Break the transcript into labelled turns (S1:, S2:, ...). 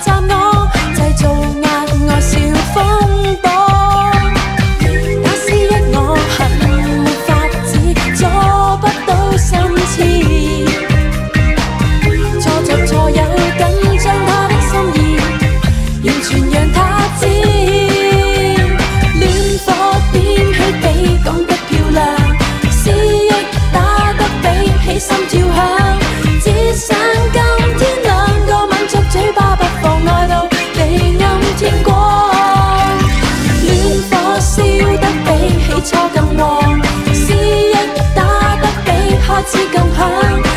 S1: 잠깐 错更旺，私讯打得比开始更响。